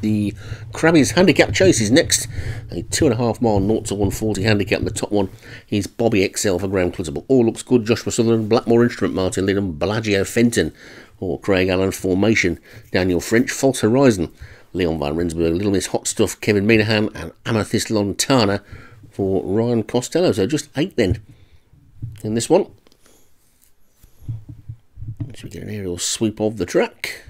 The Crabbies Handicap Chase is next. A two and a half mile 0 to 140 handicap. The top one is Bobby XL for Graham Clutterbuck. All looks good. Joshua Sutherland, Blackmore Instrument, Martin Lidham, Bellagio Fenton, or Craig Allen Formation, Daniel French, False Horizon, Leon Van Rensburg, Little Miss Hot Stuff, Kevin Minahan, and Amethyst Lontana for Ryan Costello. So just eight then in this one. So we get an aerial sweep of the track.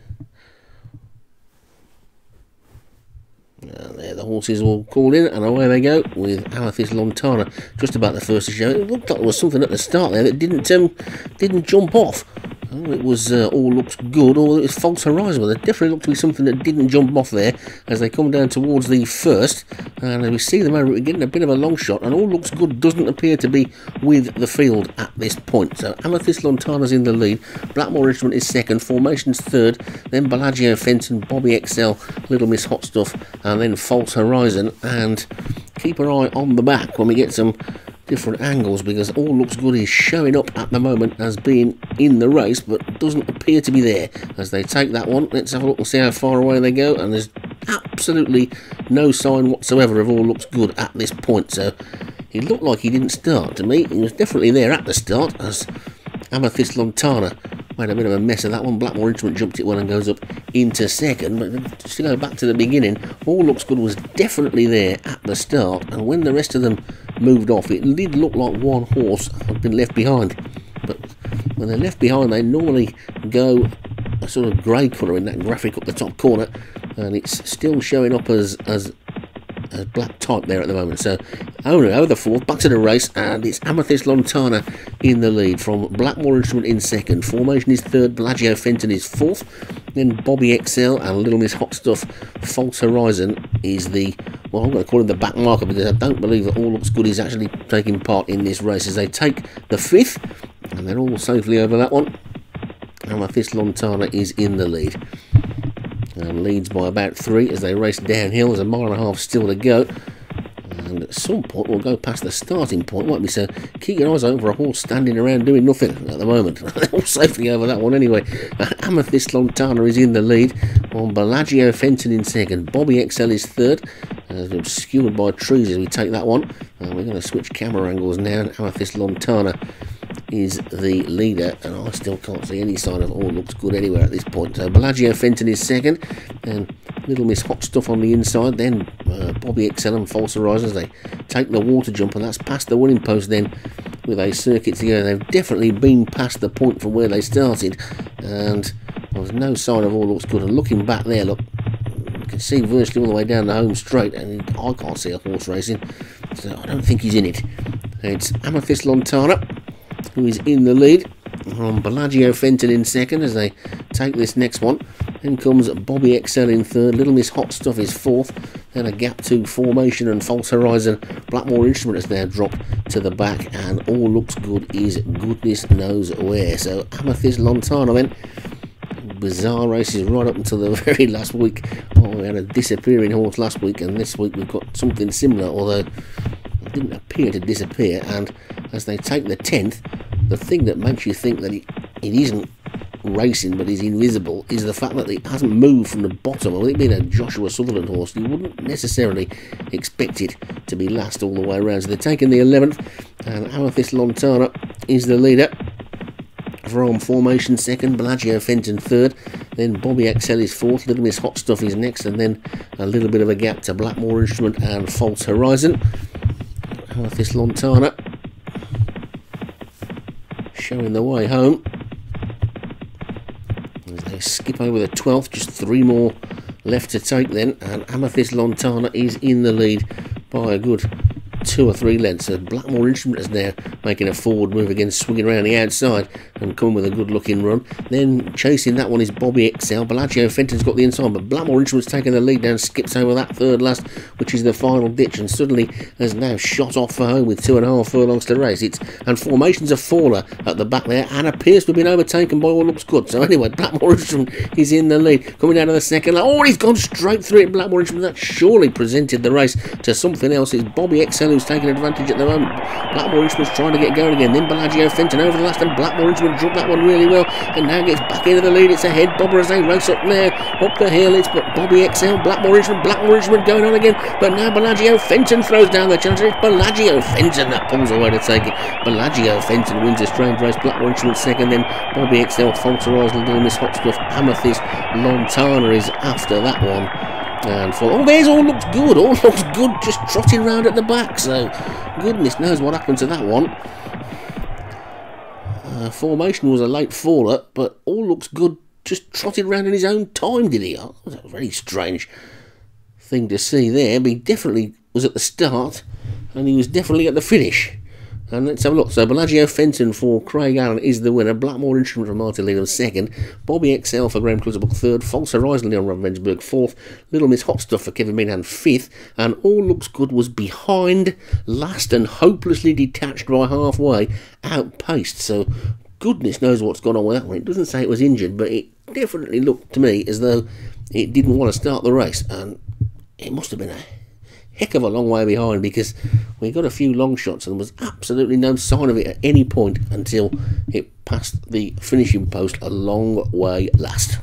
And there the horses all called in and away they go with Amethyst Lontana just about the first to show. It looked like there was something at the start there that didn't um, didn't jump off. Oh, it was uh, all looks good, or it was false horizon. Well, there definitely looked to be something that didn't jump off there as they come down towards the first. And we see them over getting a bit of a long shot, and all looks good. Doesn't appear to be with the field at this point. So Amethyst Lontana's in the lead. Blackmore Instrument is second. Formation's third. Then Bellagio Fenton, Bobby XL, Little Miss Hot Stuff, and then False Horizon. And keep an eye on the back when we get some different angles because all looks good is showing up at the moment as being in the race but doesn't appear to be there as they take that one let's have a look and see how far away they go and there's absolutely no sign whatsoever of all looks good at this point so he looked like he didn't start to me he was definitely there at the start as Amethyst Lontana made a bit of a mess of that one. Blackmore Instrument jumped it well and goes up into second. But just to go back to the beginning, All Looks Good was definitely there at the start. And when the rest of them moved off, it did look like one horse had been left behind. But when they're left behind, they normally go a sort of grey colour in that graphic up the top corner. And it's still showing up as, as a black type there at the moment. So Ono over the fourth, back to the race, and it's Amethyst Lontana in the lead from Blackmore Instrument in second. Formation is third, Bellagio Fenton is fourth. Then Bobby XL and Little Miss Hot Stuff, False Horizon is the well, I'm going to call him the back marker because I don't believe that All Looks Good is actually taking part in this race as they take the fifth, and they're all safely over that one. Amethyst Lontana is in the lead and leads by about three as they race downhill. There's a mile and a half still to go. And at some point we'll go past the starting point, won't we? So keep your eyes open for a horse standing around doing nothing at the moment. All safely over that one anyway. Amethyst Lontana is in the lead, on Bellagio Fenton in second. Bobby XL is third, obscured by trees as we take that one. Uh, we're going to switch camera angles now. Amethyst Lontana is the leader, and I still can't see any sign of all looks good anywhere at this point. So Bellagio Fenton is second, and Little Miss Hot Stuff on the inside. Then uh, Bobby XL and False Horizons. They take the water jump, and that's past the winning post. Then with a circuit to go, they've definitely been past the point from where they started, and there was no sign of all looks good. And looking back there, look, can see virtually all the way down the home straight, and I can't see a horse racing, so I don't think he's in it. It's Amethyst Lontana who is in the lead from Bellagio Fenton in second as they take this next one. Then comes Bobby XL in third. Little Miss Hot Stuff is fourth. Then a gap to Formation and False Horizon. Blackmore Instrument has now dropped to the back, and all looks good is goodness knows where. So Amethyst Lontana then. Bizarre races right up until the very last week. Oh, we had a disappearing horse last week, and this week we've got something similar, although it didn't appear to disappear. And as they take the 10th, the thing that makes you think that it, it isn't racing but is invisible is the fact that it hasn't moved from the bottom. With it being a Joshua Sutherland horse, you wouldn't necessarily expect it to be last all the way around. So they're taking the 11th, and Amethyst Lontana is the leader. From formation second, Bellagio Fenton third, then Bobby XL is fourth, Little Miss Hot Stuff is next, and then a little bit of a gap to Blackmore Instrument and False Horizon. Amethyst Lontana showing the way home. As they skip over the 12th, just three more left to take then, and Amethyst Lontana is in the lead by a good two or three lengths. So Blackmore Instrument is now making a forward move again, swinging around the outside and coming with a good looking run. Then chasing that one is Bobby XL. Bellagio Fenton's got the inside, but Blackmore Instrument's taking the lead down, skips over that third last, which is the final ditch, and suddenly has now shot off for home with two and a half furlongs to race. It's and formations a faller at the back there and appears to have been overtaken by what looks good. So anyway, Blackmore Instrument is in the lead, coming down to the second. Oh, he's gone straight through it. Blackmore Instrument that surely presented the race to something else. It's Bobby XL who's taking advantage at the moment. Blackmore Instrument's trying to get going again. Then Bellagio Fenton over the last, and Blackmore Instrument Dropped that one really well and now gets back into the lead. It's ahead. Bobber as they race up there, up the hill. It's Bobby XL, Blackmore Richmond, Blackmore Richmond going on again. But now Bellagio Fenton throws down the chance. It's Bellagio Fenton that pulls away to take it. Bellagio Fenton wins a strange race. Blackmore Richmond second, then Bobby XL, False Horizon, Little Miss Hot Stuff, Amethyst, Lontana is after that one. And for oh, there's all looks good. All looks good, just trotting round at the back. So, goodness knows what happened to that one. Uh, formation was a late faller, but all looks good. Just trotted round in his own time, did he? Oh, that was a very strange thing to see there. But he definitely was at the start, and he was definitely at the finish. And let's have a look. So Bellagio Fenton for Craig Allen is the winner. Blackmore Instrument for Martin Leland second. Bobby XL for Graham Clutterbuck third. False Horizon Leon Van Rensburg fourth. Little Miss Hot Stuff for Kevin Meehan fifth. And All Looks Good was behind, last and hopelessly detached by halfway, outpaced. So goodness knows what's gone on with that one. It doesn't say it was injured, but it definitely looked to me as though it didn't want to start the race. And it must have been a heck of a long way behind because we got a few long shots and there was absolutely no sign of it at any point until it passed the finishing post a long way last.